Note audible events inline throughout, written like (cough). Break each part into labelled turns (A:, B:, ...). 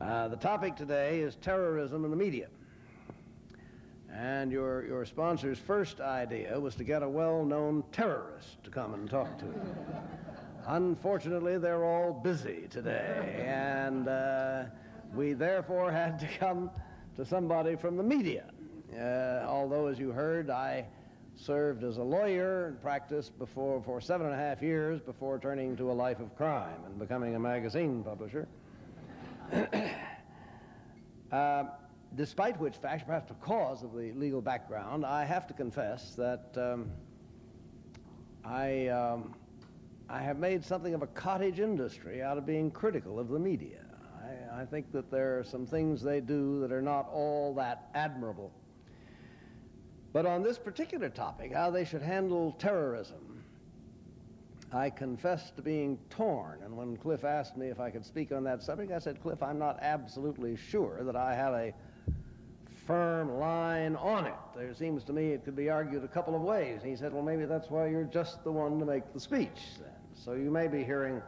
A: Uh, the topic today is terrorism in the media. And your, your sponsor's first idea was to get a well known terrorist to come and talk to you. (laughs) Unfortunately, they're all busy today, and uh, we therefore had to come to somebody from the media. Uh, although, as you heard, I served as a lawyer and practiced before, for seven and a half years before turning to a life of crime and becoming a magazine publisher. (coughs) uh, despite which fact, perhaps because of the legal background, I have to confess that um, I, um, I have made something of a cottage industry out of being critical of the media. I, I think that there are some things they do that are not all that admirable. But on this particular topic, how they should handle terrorism, I confessed to being torn. And when Cliff asked me if I could speak on that subject, I said, Cliff, I'm not absolutely sure that I have a firm line on it. There seems to me it could be argued a couple of ways. And he said, well, maybe that's why you're just the one to make the speech then. So you may be hearing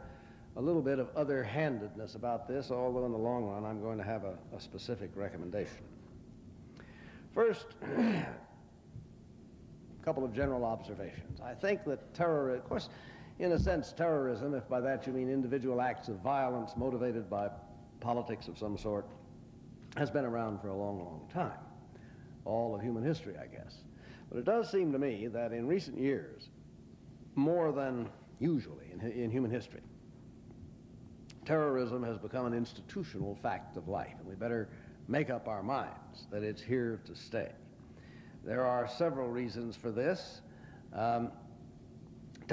A: a little bit of other-handedness about this, although in the long run I'm going to have a, a specific recommendation. First, a (clears throat) couple of general observations. I think that terror, of course, in a sense, terrorism, if by that you mean individual acts of violence motivated by politics of some sort, has been around for a long, long time. All of human history, I guess. But it does seem to me that in recent years, more than usually in, in human history, terrorism has become an institutional fact of life, and we better make up our minds that it's here to stay. There are several reasons for this. Um,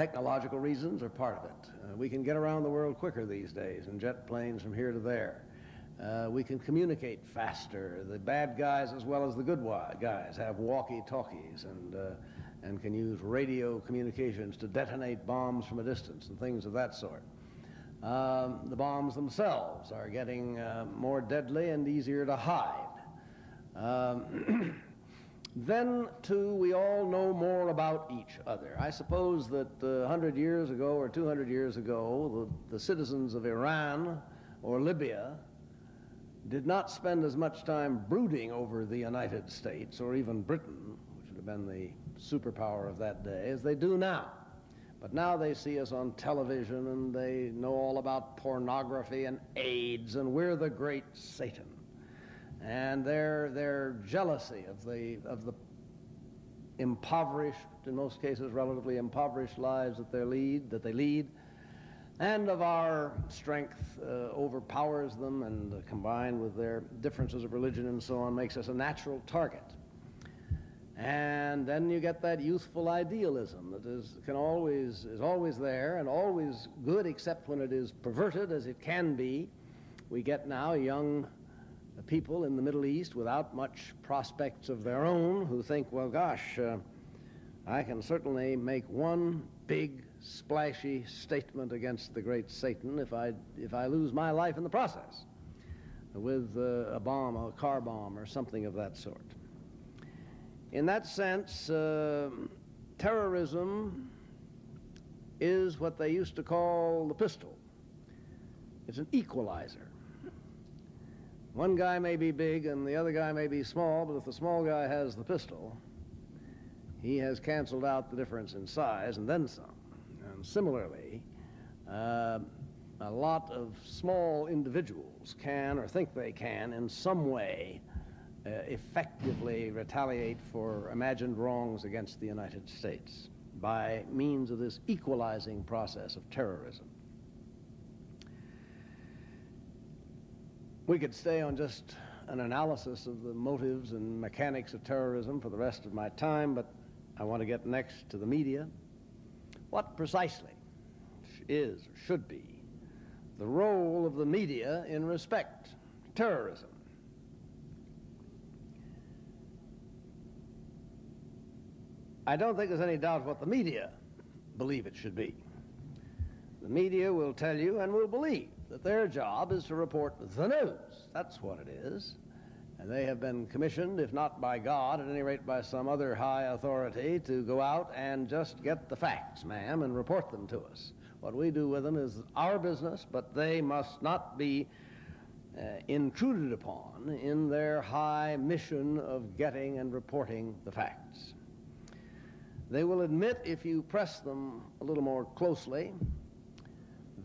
A: technological reasons are part of it. Uh, we can get around the world quicker these days in jet planes from here to there. Uh, we can communicate faster. The bad guys as well as the good guys have walkie-talkies and, uh, and can use radio communications to detonate bombs from a distance and things of that sort. Um, the bombs themselves are getting uh, more deadly and easier to hide. Um, (clears throat) then, too, we all know more about each other. I suppose that uh, 100 years ago or 200 years ago, the, the citizens of Iran or Libya did not spend as much time brooding over the United States or even Britain, which would have been the superpower of that day, as they do now. But now they see us on television and they know all about pornography and AIDS, and we're the great Satan. And their, their jealousy of the, of the impoverished, in most cases relatively impoverished lives that they lead, that they lead and of our strength uh, overpowers them and uh, combined with their differences of religion and so on makes us a natural target. And then you get that youthful idealism that is, can always, is always there and always good except when it is perverted as it can be. We get now young people in the Middle East without much prospects of their own who think, well, gosh, uh, I can certainly make one big splashy statement against the great Satan if I, if I lose my life in the process with uh, a bomb, a car bomb, or something of that sort. In that sense, uh, terrorism is what they used to call the pistol. It's an equalizer. One guy may be big and the other guy may be small, but if the small guy has the pistol, he has canceled out the difference in size and then some. And similarly, uh, a lot of small individuals can or think they can in some way uh, effectively retaliate for imagined wrongs against the United States by means of this equalizing process of terrorism. We could stay on just an analysis of the motives and mechanics of terrorism for the rest of my time, but I want to get next to the media what precisely is or should be the role of the media in respect to terrorism? I don't think there's any doubt what the media believe it should be. The media will tell you and will believe that their job is to report the news. That's what it is. And they have been commissioned, if not by God, at any rate by some other high authority, to go out and just get the facts, ma'am, and report them to us. What we do with them is our business, but they must not be uh, intruded upon in their high mission of getting and reporting the facts. They will admit, if you press them a little more closely,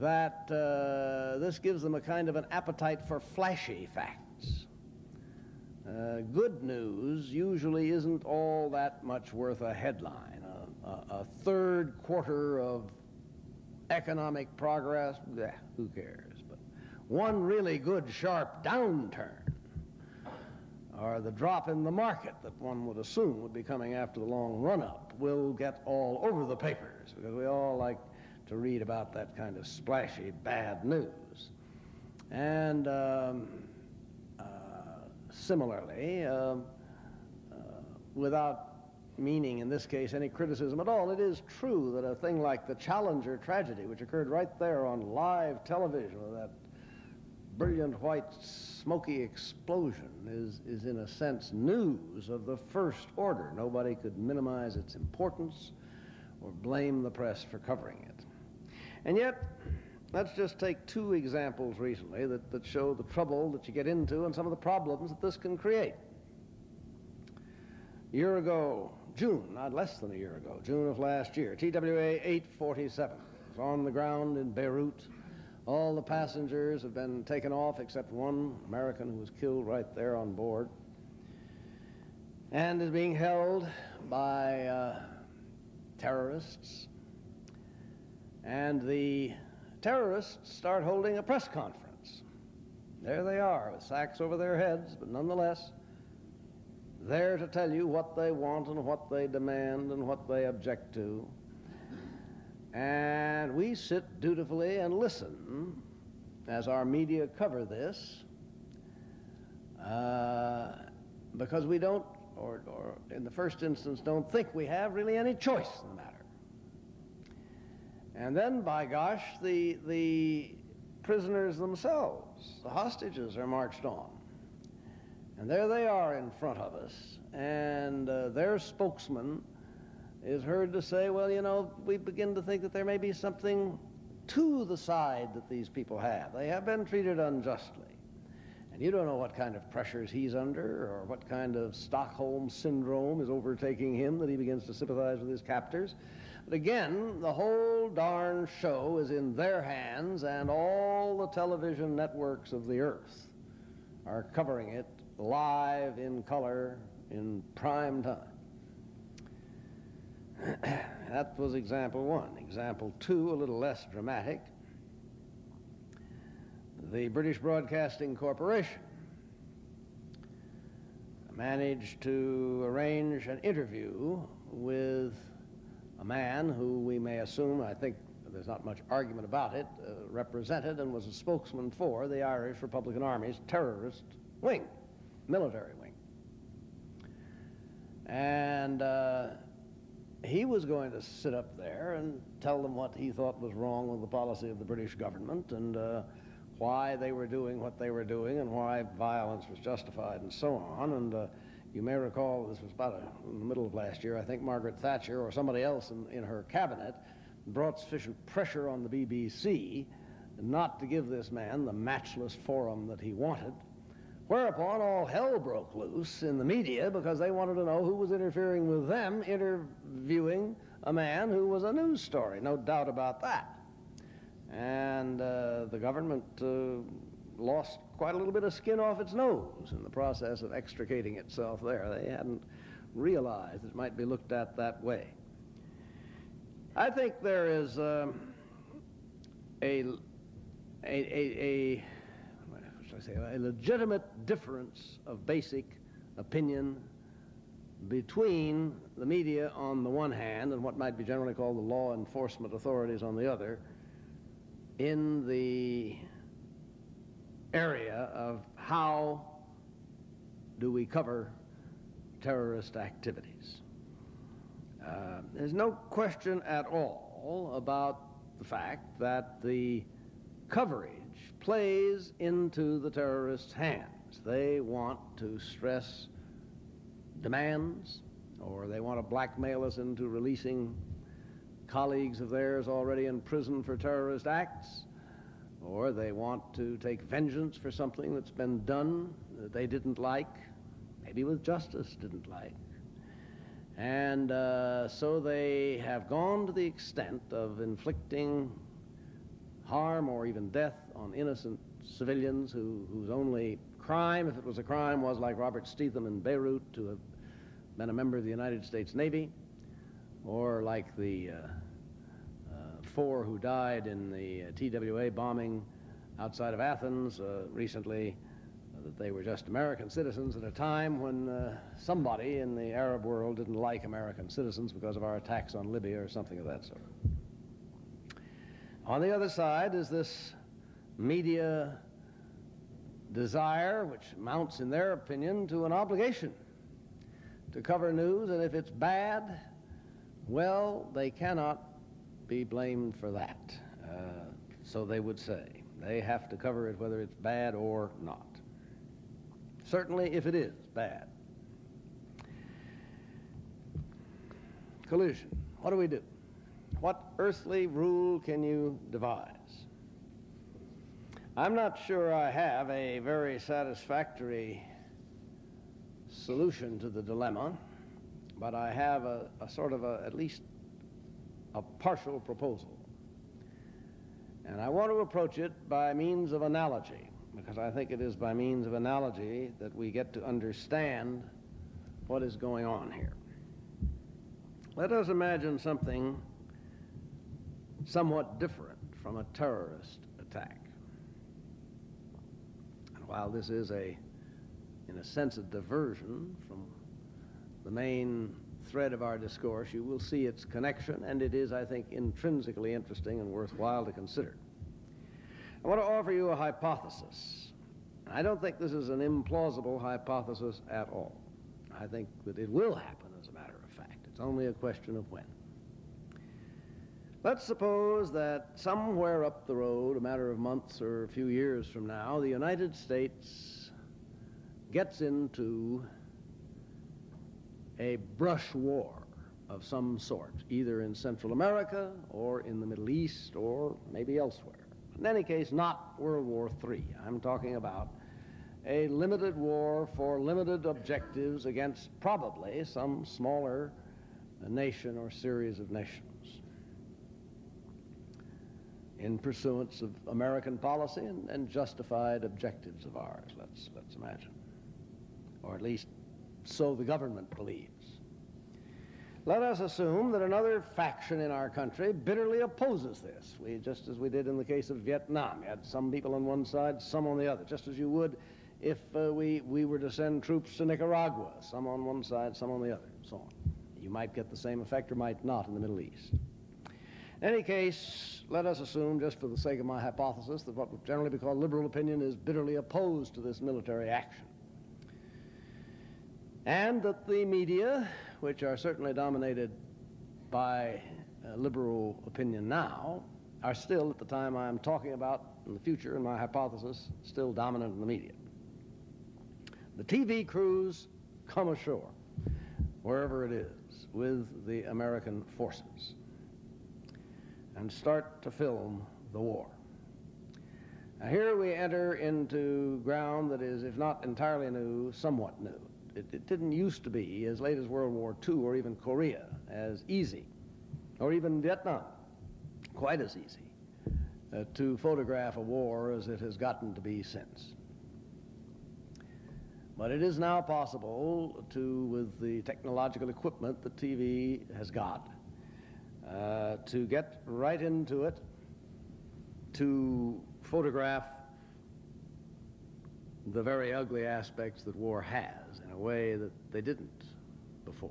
A: that uh, this gives them a kind of an appetite for flashy facts. Uh, good news usually isn't all that much worth a headline. A, a, a third quarter of economic progress, who cares? But one really good sharp downturn, or the drop in the market that one would assume would be coming after the long run up, will get all over the papers because we all like to read about that kind of splashy bad news. And um, uh, similarly, uh, uh, without meaning in this case any criticism at all, it is true that a thing like the Challenger tragedy, which occurred right there on live television with that brilliant white smoky explosion, is, is in a sense news of the first order. Nobody could minimize its importance or blame the press for covering it. And yet, let's just take two examples recently that, that show the trouble that you get into and some of the problems that this can create. A year ago, June, not less than a year ago, June of last year, TWA 847 was on the ground in Beirut. All the passengers have been taken off except one American who was killed right there on board and is being held by uh, terrorists and the terrorists start holding a press conference. There they are, with sacks over their heads, but nonetheless, there to tell you what they want and what they demand and what they object to. And we sit dutifully and listen as our media cover this uh, because we don't, or, or in the first instance, don't think we have really any choice in the matter. And then, by gosh, the, the prisoners themselves, the hostages, are marched on. And there they are in front of us. And uh, their spokesman is heard to say, well, you know, we begin to think that there may be something to the side that these people have. They have been treated unjustly. And you don't know what kind of pressures he's under or what kind of Stockholm syndrome is overtaking him that he begins to sympathize with his captors. But again, the whole darn show is in their hands, and all the television networks of the earth are covering it live in color in prime time. (clears throat) that was example one. Example two, a little less dramatic. The British Broadcasting Corporation managed to arrange an interview with a man who we may assume, I think there's not much argument about it, uh, represented and was a spokesman for the Irish Republican Army's terrorist wing, military wing. And uh, he was going to sit up there and tell them what he thought was wrong with the policy of the British government and uh, why they were doing what they were doing and why violence was justified and so on. And uh, you may recall this was about a, in the middle of last year. I think Margaret Thatcher or somebody else in, in her cabinet brought sufficient pressure on the BBC not to give this man the matchless forum that he wanted. Whereupon all hell broke loose in the media because they wanted to know who was interfering with them interviewing a man who was a news story. No doubt about that. And uh, the government uh, lost quite a little bit of skin off its nose in the process of extricating itself there. They hadn't realized it might be looked at that way. I think there is um, a, a, a, a, should I say, a legitimate difference of basic opinion between the media on the one hand and what might be generally called the law enforcement authorities on the other in the area of how do we cover terrorist activities. Uh, there's no question at all about the fact that the coverage plays into the terrorists' hands. They want to stress demands, or they want to blackmail us into releasing colleagues of theirs already in prison for terrorist acts, or they want to take vengeance for something that's been done that they didn't like, maybe with justice didn't like. And uh, so they have gone to the extent of inflicting harm or even death on innocent civilians who, whose only crime, if it was a crime, was like Robert Stethem in Beirut to have been a member of the United States Navy, or like the uh, four who died in the uh, TWA bombing outside of Athens uh, recently, uh, that they were just American citizens at a time when somebody in the Arab world didn't like American citizens because of our attacks on Libya or something of that sort. On the other side is this media desire, which mounts, in their opinion, to an obligation to cover news, and if it's bad, well, they cannot be blamed for that. Uh, so they would say. They have to cover it whether it's bad or not. Certainly, if it is bad. Collusion. What do we do? What earthly rule can you devise? I'm not sure I have a very satisfactory solution to the dilemma, but I have a, a sort of a, at least a partial proposal. And I want to approach it by means of analogy, because I think it is by means of analogy that we get to understand what is going on here. Let us imagine something somewhat different from a terrorist attack. And while this is a, in a sense, a diversion from the main thread of our discourse, you will see its connection, and it is, I think, intrinsically interesting and worthwhile to consider. I want to offer you a hypothesis. I don't think this is an implausible hypothesis at all. I think that it will happen, as a matter of fact. It's only a question of when. Let's suppose that somewhere up the road, a matter of months or a few years from now, the United States gets into a brush war of some sort, either in Central America or in the Middle East or maybe elsewhere. In any case, not World War III. I'm talking about a limited war for limited objectives against probably some smaller nation or series of nations in pursuance of American policy and, and justified objectives of ours, let's, let's imagine. Or at least so the government believes. Let us assume that another faction in our country bitterly opposes this, we, just as we did in the case of Vietnam. You had some people on one side, some on the other, just as you would if uh, we, we were to send troops to Nicaragua, some on one side, some on the other, and so on. You might get the same effect or might not in the Middle East. In any case, let us assume, just for the sake of my hypothesis, that what would generally be called liberal opinion is bitterly opposed to this military action. And that the media, which are certainly dominated by uh, liberal opinion now, are still, at the time I'm talking about in the future, in my hypothesis, still dominant in the media. The TV crews come ashore, wherever it is, with the American forces and start to film the war. Now, here we enter into ground that is, if not entirely new, somewhat new. It, it, didn't used to be, as late as World War II or even Korea, as easy, or even Vietnam, quite as easy, uh, to photograph a war as it has gotten to be since. But it is now possible to, with the technological equipment that TV has got, uh, to get right into it, to photograph the very ugly aspects that war has in a way that they didn't before.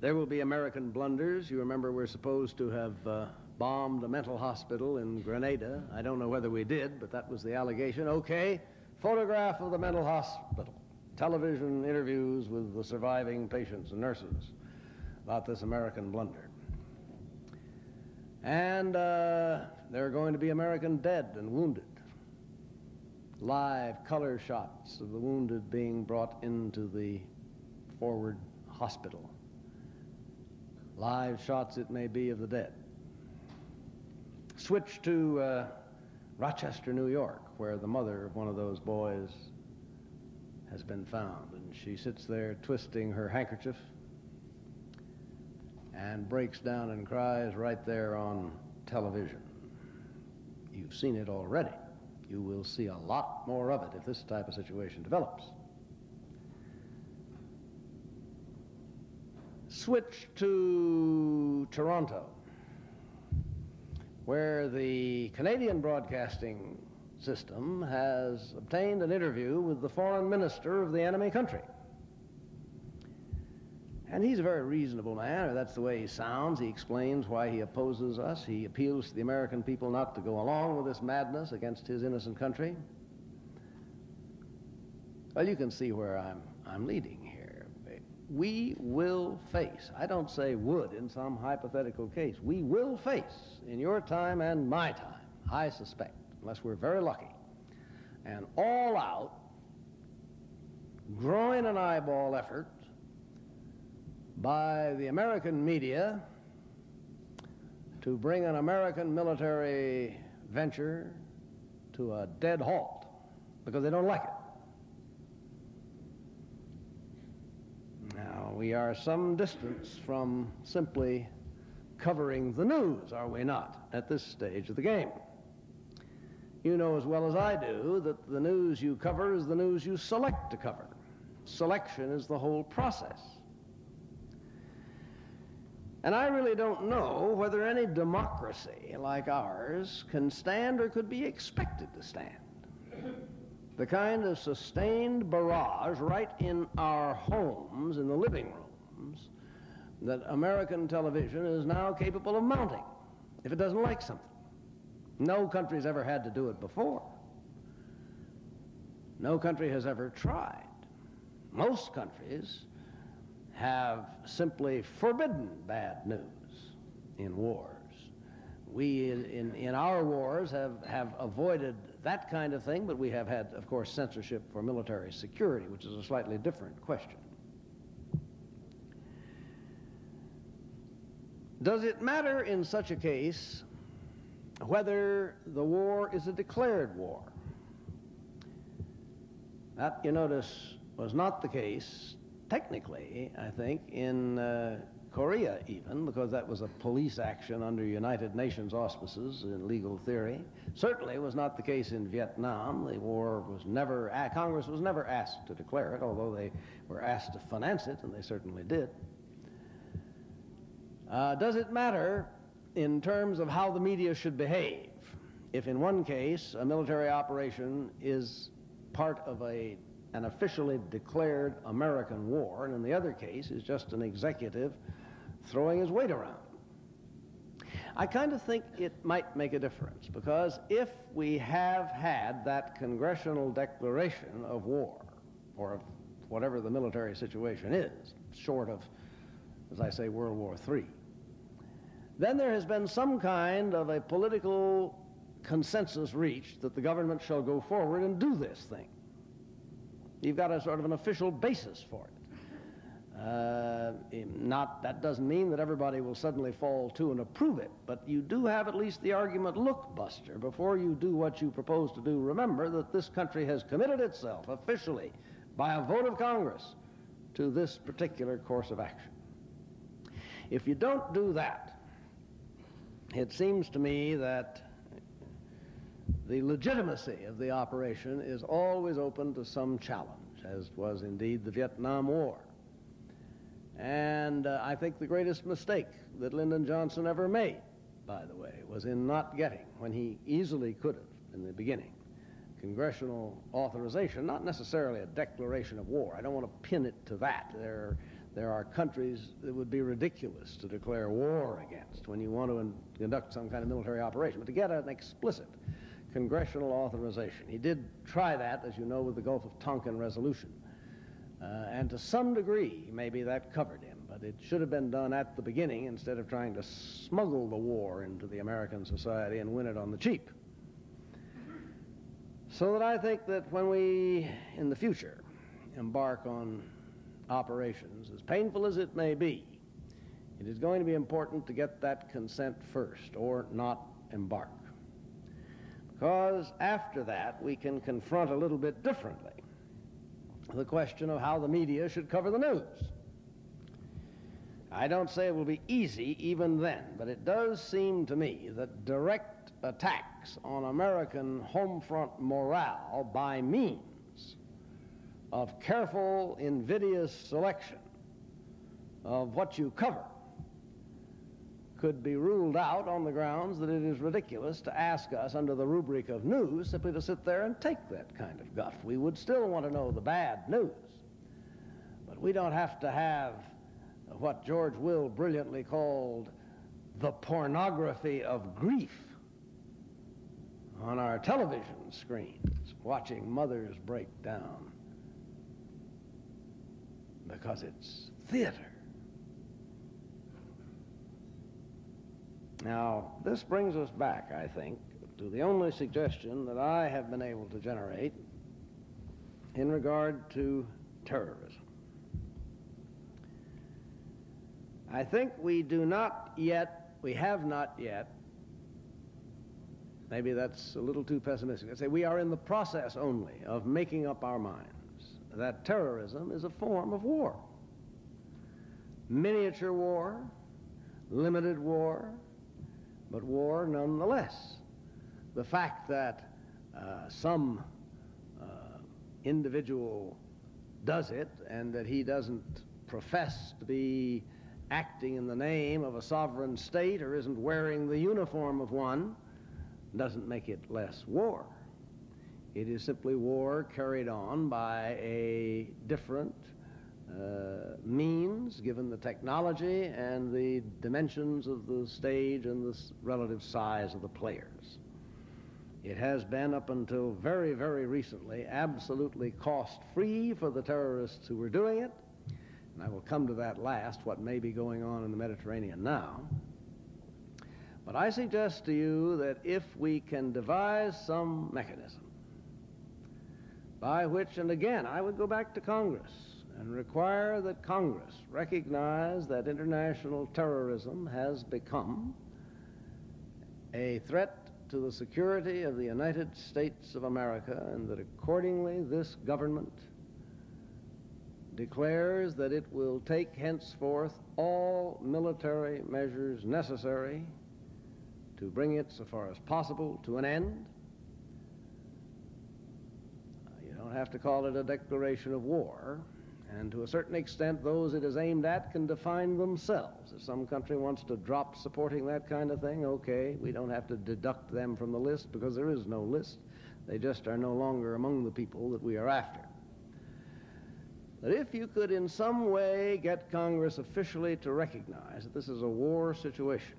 A: There will be American blunders. You remember we're supposed to have uh, bombed a mental hospital in Grenada. I don't know whether we did, but that was the allegation. Okay, photograph of the mental hospital. Television interviews with the surviving patients and nurses about this American blunder. And uh, there are going to be American dead and wounded. Live color shots of the wounded being brought into the forward hospital. Live shots, it may be, of the dead. switch to uh, Rochester, New York, where the mother of one of those boys has been found. And she sits there twisting her handkerchief and breaks down and cries right there on television. You've seen it already. You will see a lot more of it if this type of situation develops. Switch to Toronto, where the Canadian Broadcasting System has obtained an interview with the foreign minister of the enemy country. And he's a very reasonable man, or that's the way he sounds. He explains why he opposes us. He appeals to the American people not to go along with this madness against his innocent country. Well, you can see where I'm, I'm leading here. We will face, I don't say would in some hypothetical case, we will face in your time and my time, I suspect, unless we're very lucky, an all out, groin and eyeball effort by the American media to bring an American military venture to a dead halt because they don't like it. Now, we are some distance from simply covering the news, are we not, at this stage of the game? You know as well as I do that the news you cover is the news you select to cover. Selection is the whole process. And I really don't know whether any democracy like ours can stand or could be expected to stand. The kind of sustained barrage right in our homes, in the living rooms, that American television is now capable of mounting if it doesn't like something. No country's ever had to do it before. No country has ever tried. Most countries have simply forbidden bad news in wars. We, in, in our wars, have, have avoided that kind of thing, but we have had, of course, censorship for military security, which is a slightly different question. Does it matter in such a case whether the war is a declared war? That, you notice, was not the case technically, I think, in uh, Korea even, because that was a police action under United Nations auspices in legal theory. Certainly was not the case in Vietnam. The war was never, uh, Congress was never asked to declare it, although they were asked to finance it, and they certainly did. Uh, does it matter in terms of how the media should behave if in one case a military operation is part of a an officially declared American war, and in the other case is just an executive throwing his weight around. I kind of think it might make a difference because if we have had that congressional declaration of war, or of whatever the military situation is, short of, as I say, World War III, then there has been some kind of a political consensus reached that the government shall go forward and do this thing. You've got a sort of an official basis for it. Uh, not that doesn't mean that everybody will suddenly fall to and approve it, but you do have at least the argument, look, Buster, before you do what you propose to do, remember that this country has committed itself officially by a vote of Congress to this particular course of action. If you don't do that, it seems to me that the legitimacy of the operation is always open to some challenge, as was indeed the Vietnam War. And uh, I think the greatest mistake that Lyndon Johnson ever made, by the way, was in not getting, when he easily could have in the beginning, congressional authorization, not necessarily a declaration of war. I don't want to pin it to that. There, there are countries that would be ridiculous to declare war against when you want to conduct some kind of military operation. But to get an explicit congressional authorization. He did try that, as you know, with the Gulf of Tonkin resolution. Uh, and to some degree, maybe that covered him, but it should have been done at the beginning instead of trying to smuggle the war into the American society and win it on the cheap. So that I think that when we, in the future, embark on operations, as painful as it may be, it is going to be important to get that consent first or not embark. Because after that we can confront a little bit differently the question of how the media should cover the news. I don't say it will be easy even then, but it does seem to me that direct attacks on American home front morale by means of careful, invidious selection of what you cover could be ruled out on the grounds that it is ridiculous to ask us under the rubric of news simply to sit there and take that kind of guff. We would still want to know the bad news. But we don't have to have what George Will brilliantly called the pornography of grief on our television screens, watching mothers break down because it's theater. Now, this brings us back, I think, to the only suggestion that I have been able to generate in regard to terrorism. I think we do not yet, we have not yet, maybe that's a little too pessimistic. I say we are in the process only of making up our minds that terrorism is a form of war. Miniature war, limited war, but war nonetheless. The fact that uh, some uh, individual does it and that he doesn't profess to be acting in the name of a sovereign state or isn't wearing the uniform of one doesn't make it less war. It is simply war carried on by a different uh, means, given the technology and the dimensions of the stage and the relative size of the players. It has been, up until very, very recently, absolutely cost-free for the terrorists who were doing it. And I will come to that last, what may be going on in the Mediterranean now. But I suggest to you that if we can devise some mechanism by which, and again, I would go back to Congress, and require that Congress recognize that international terrorism has become a threat to the security of the United States of America and that accordingly this government declares that it will take henceforth all military measures necessary to bring it, so far as possible, to an end. You don't have to call it a declaration of war. And to a certain extent, those it is aimed at can define themselves. If some country wants to drop supporting that kind of thing, okay, we don't have to deduct them from the list because there is no list. They just are no longer among the people that we are after. But if you could in some way get Congress officially to recognize that this is a war situation,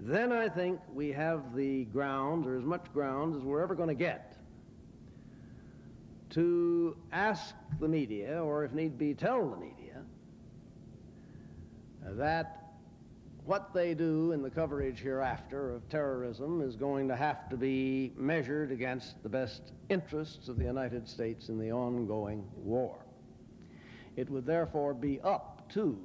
A: then I think we have the grounds, or as much ground as we're ever going to get, to ask the media, or if need be, tell the media, that what they do in the coverage hereafter of terrorism is going to have to be measured against the best interests of the United States in the ongoing war. It would therefore be up to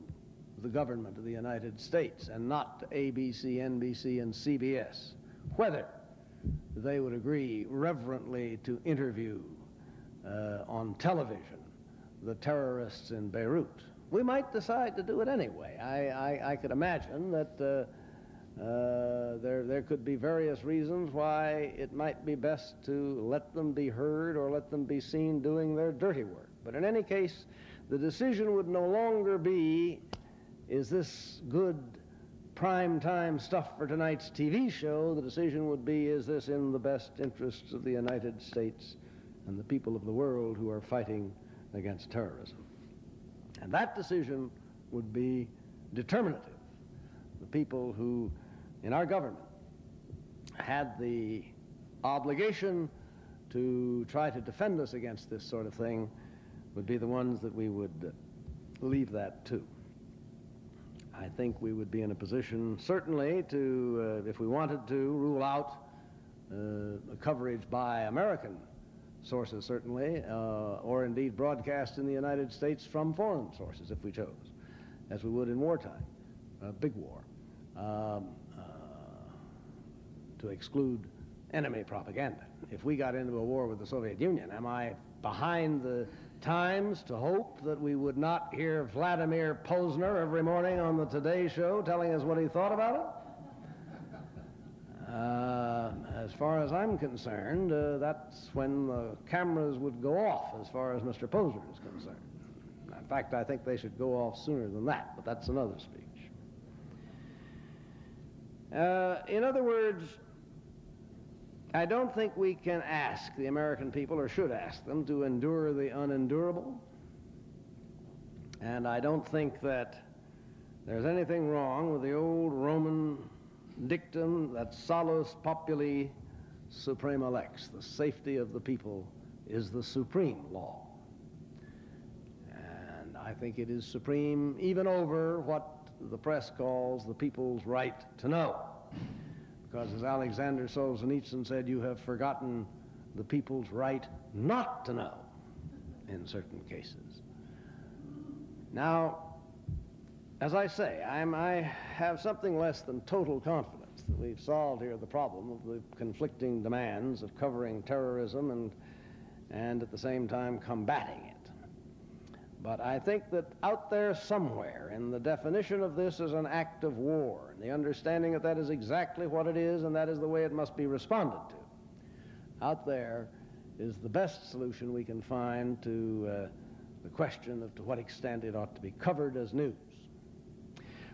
A: the government of the United States and not to ABC, NBC, and CBS whether they would agree reverently to interview on television the terrorists in Beirut. We might decide to do it anyway. I, I, I could imagine that uh, uh, there, there could be various reasons why it might be best to let them be heard or let them be seen doing their dirty work. But in any case, the decision would no longer be, is this good prime time stuff for tonight's TV show? The decision would be, is this in the best interests of the United States and the people of the world who are fighting against terrorism. And that decision would be determinative. The people who, in our government, had the obligation to try to defend us against this sort of thing would be the ones that we would leave that to. I think we would be in a position, certainly, to, uh, if we wanted to, rule out uh, coverage by American sources, certainly, uh, or indeed broadcast in the United States from foreign sources, if we chose, as we would in wartime, a big war, um, uh, to exclude enemy propaganda. If we got into a war with the Soviet Union, am I behind the times to hope that we would not hear Vladimir Posner every morning on the Today Show telling us what he thought about it? Uh, as far as I'm concerned, uh, that's when the cameras would go off as far as Mr. Posner is concerned. In fact, I think they should go off sooner than that, but that's another speech. Uh, in other words, I don't think we can ask the American people, or should ask them, to endure the unendurable. And I don't think that there's anything wrong with the old Roman dictum that salus populi suprema lex, the safety of the people is the supreme law. And I think it is supreme even over what the press calls the people's right to know. Because as Alexander Solzhenitsyn said, you have forgotten the people's right not to know in certain cases. Now, as I say, I'm, i have something less than total confidence that we've solved here the problem of the conflicting demands of covering terrorism and, and at the same time combating it. But I think that out there somewhere in the definition of this as an act of war, and the understanding that that is exactly what it is and that is the way it must be responded to, out there is the best solution we can find to uh, the question of to what extent it ought to be covered as news.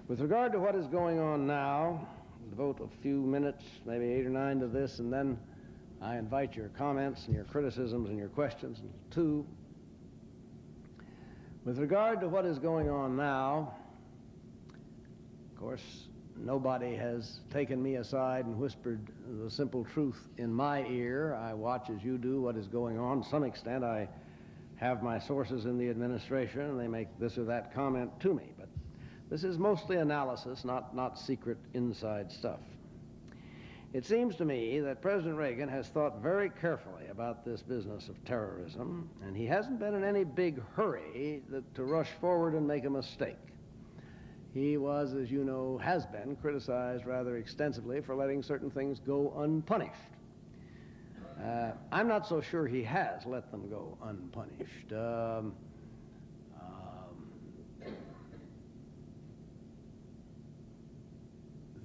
A: With regard to what is going on now, I'll devote a few minutes, maybe eight or nine to this, and then I invite your comments and your criticisms and your questions. And two, with regard to what is going on now, of course, nobody has taken me aside and whispered the simple truth in my ear. I watch as you do what is going on. To some extent, I have my sources in the administration, and they make this or that comment to me. But this is mostly analysis, not, not secret inside stuff. It seems to me that President Reagan has thought very carefully about this business of terrorism, and he hasn't been in any big hurry that, to rush forward and make a mistake. He was, as you know, has been criticized rather extensively for letting certain things go unpunished. Uh, I'm not so sure he has let them go unpunished. Um,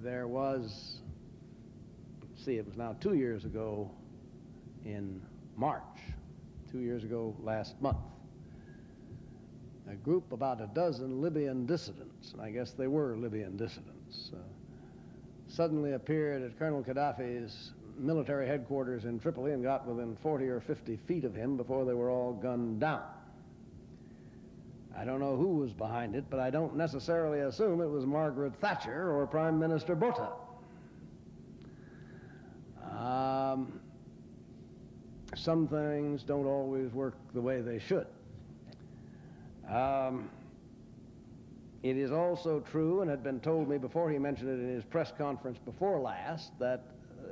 A: there was see, it was now two years ago in March, two years ago last month. A group, about a dozen Libyan dissidents, and I guess they were Libyan dissidents, uh, suddenly appeared at Colonel Gaddafi's military headquarters in Tripoli and got within 40 or 50 feet of him before they were all gunned down. I don't know who was behind it, but I don't necessarily assume it was Margaret Thatcher or Prime Minister Botha. Um, some things don't always work the way they should. Um, it is also true, and had been told me before he mentioned it in his press conference before last, that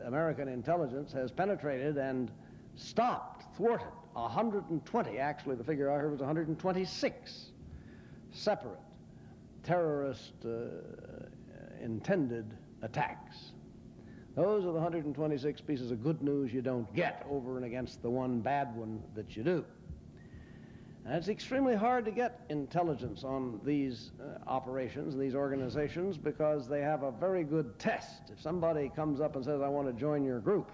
A: American intelligence has penetrated and stopped, thwarted 120, actually the figure I heard was 126 separate terrorist uh, intended attacks those are the 126 pieces of good news you don't get over and against the one bad one that you do. And it's extremely hard to get intelligence on these uh, operations, these organizations, because they have a very good test. If somebody comes up and says, I want to join your group,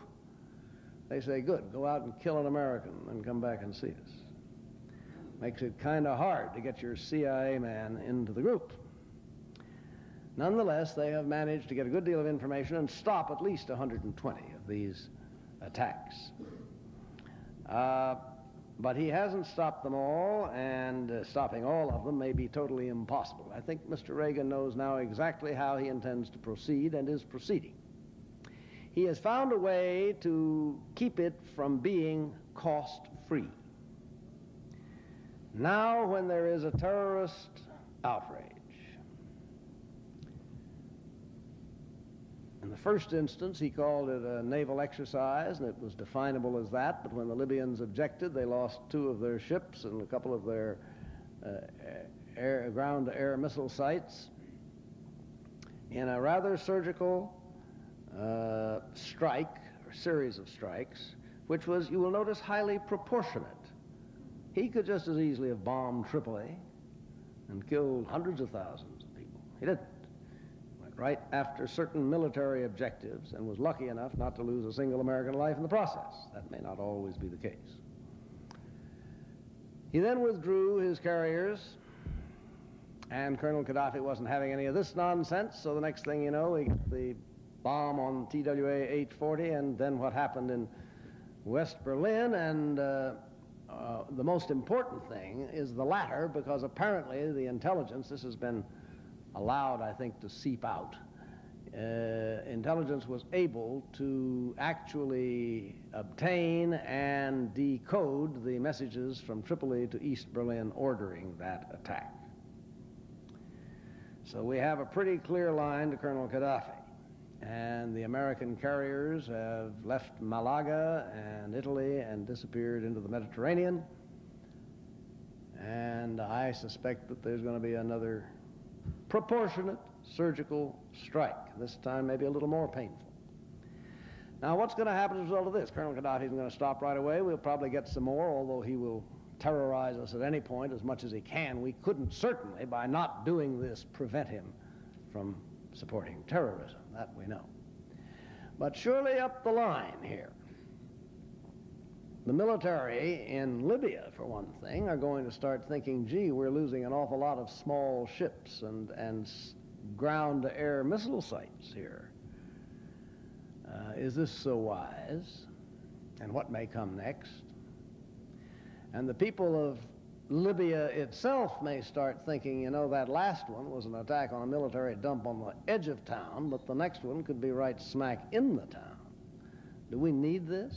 A: they say, good, go out and kill an American and come back and see us. Makes it kind of hard to get your CIA man into the group. Nonetheless, they have managed to get a good deal of information and stop at least 120 of these attacks. Uh, but he hasn't stopped them all, and uh, stopping all of them may be totally impossible. I think Mr. Reagan knows now exactly how he intends to proceed and is proceeding. He has found a way to keep it from being cost free. Now, when there is a terrorist outrage, In the first instance, he called it a naval exercise, and it was definable as that. But when the Libyans objected, they lost two of their ships and a couple of their uh, ground-to-air missile sites. In a rather surgical uh, strike, or series of strikes, which was, you will notice, highly proportionate. He could just as easily have bombed Tripoli and killed hundreds of thousands of people. He didn't. Went right after certain military objectives and was lucky enough not to lose a single American life in the process. That may not always be the case. He then withdrew his carriers, and Colonel Gaddafi wasn't having any of this nonsense, so the next thing you know, he got the bomb on TWA 840, and then what happened in West Berlin, and uh, uh, the most important thing is the latter, because apparently the intelligence, this has been allowed, I think, to seep out, uh, intelligence was able to actually obtain and decode the messages from Tripoli to East Berlin ordering that attack. So we have a pretty clear line to Colonel Gaddafi. And the American carriers have left Malaga and Italy and disappeared into the Mediterranean. And I suspect that there's going to be another proportionate surgical strike, this time maybe a little more painful. Now, what's going to happen as a result of this? Colonel Gaddafi isn't going to stop right away. We'll probably get some more, although he will terrorize us at any point as much as he can. We couldn't certainly, by not doing this, prevent him from supporting terrorism. That we know. But surely up the line here, the military in Libya, for one thing, are going to start thinking, gee, we're losing an awful lot of small ships and, and ground-to-air missile sites here. Uh, is this so wise? And what may come next? And the people of Libya itself may start thinking, you know, that last one was an attack on a military dump on the edge of town, but the next one could be right smack in the town. Do we need this?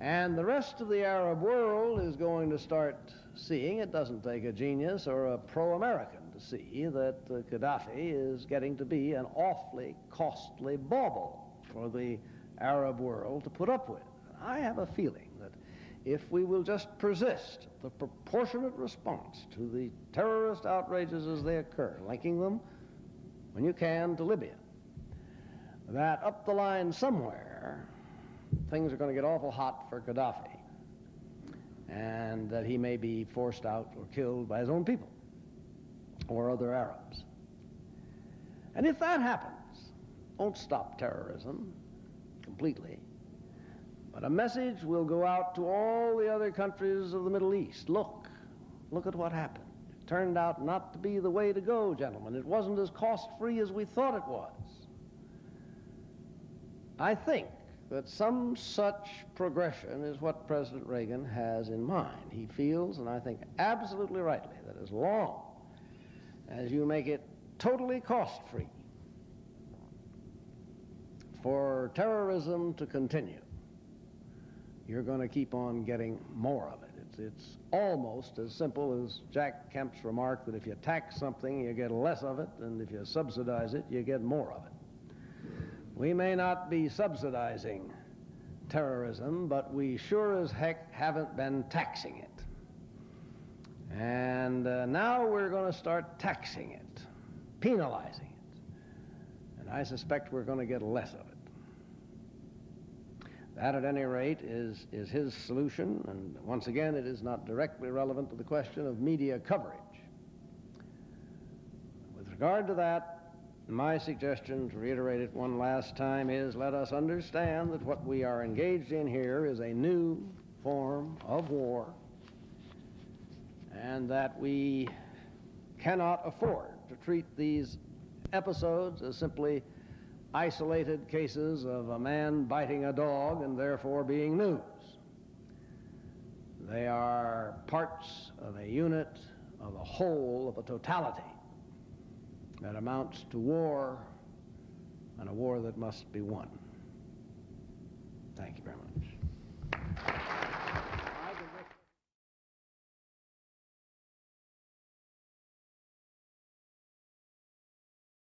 A: And the rest of the Arab world is going to start seeing, it doesn't take a genius or a pro-American to see that Gaddafi is getting to be an awfully costly bauble for the Arab world to put up with. I have a feeling if we will just persist the proportionate response to the terrorist outrages as they occur, linking them, when you can, to Libya, that up the line somewhere, things are going to get awful hot for Gaddafi, and that he may be forced out or killed by his own people or other Arabs. And if that happens, won't stop terrorism completely. But a message will go out to all the other countries of the Middle East. Look, look at what happened. It turned out not to be the way to go, gentlemen. It wasn't as cost-free as we thought it was. I think that some such progression is what President Reagan has in mind. He feels, and I think absolutely rightly, that as long as you make it totally cost-free for terrorism to continue, you're going to keep on getting more of it. It's, it's almost as simple as Jack Kemp's remark that if you tax something, you get less of it, and if you subsidize it, you get more of it. We may not be subsidizing terrorism, but we sure as heck haven't been taxing it. And uh, now we're going to start taxing it, penalizing it. And I suspect we're going to get less of it. That, at any rate, is, is his solution, and once again, it is not directly relevant to the question of media coverage. With regard to that, my suggestion, to reiterate it one last time, is let us understand that what we are engaged in here is a new form of war, and that we cannot afford to treat these episodes as simply isolated cases of a man biting a dog and therefore being news. They are parts of a unit, of a whole, of a totality that amounts to war and a war that must be won. Thank you very much.